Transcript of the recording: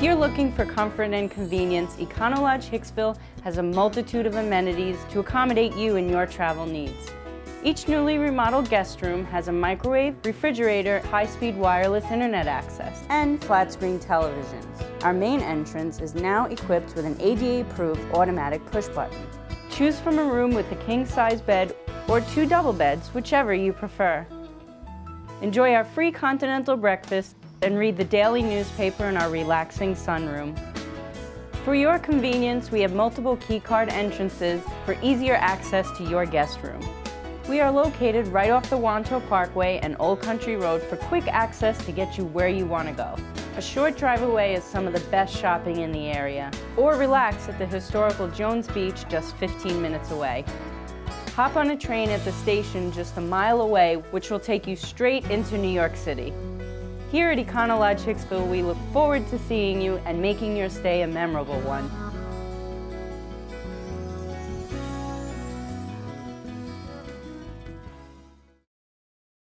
If you're looking for comfort and convenience, Econo Hicksville has a multitude of amenities to accommodate you and your travel needs. Each newly remodeled guest room has a microwave, refrigerator, high-speed wireless internet access, and flat-screen televisions. Our main entrance is now equipped with an ADA-proof automatic push button. Choose from a room with a king-size bed or two double beds, whichever you prefer. Enjoy our free continental breakfast and read the daily newspaper in our relaxing sunroom. For your convenience, we have multiple keycard entrances for easier access to your guest room. We are located right off the Wantagh Parkway and Old Country Road for quick access to get you where you want to go. A short drive away is some of the best shopping in the area, or relax at the historical Jones Beach just 15 minutes away. Hop on a train at the station just a mile away, which will take you straight into New York City. Here at Econo Lodge Hicksville, we look forward to seeing you and making your stay a memorable one.